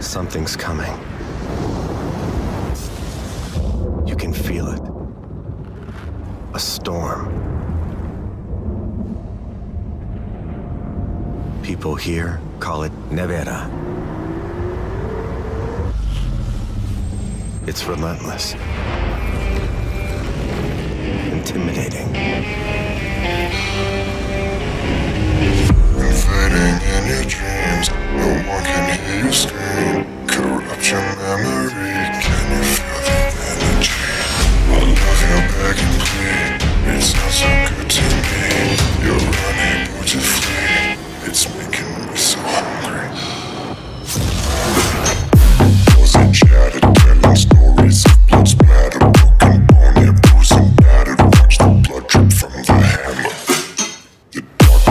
Something's coming. You can feel it. A storm. People here call it Nevera. It's relentless. Intimidating.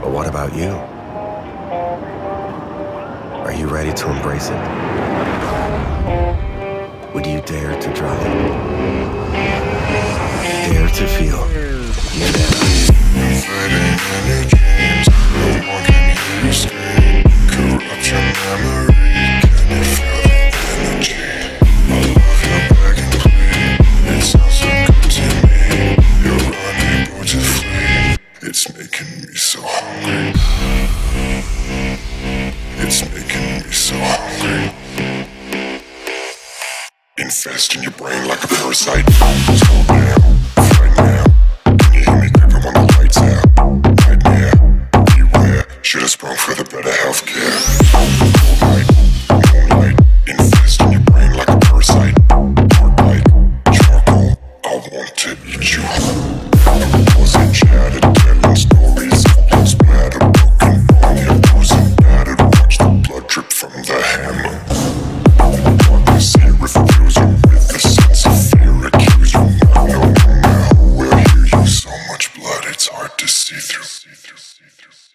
But what about you? Are you ready to embrace it? Would you dare to draw it? Dare to feel. infest in your brain like a parasite. Cedro.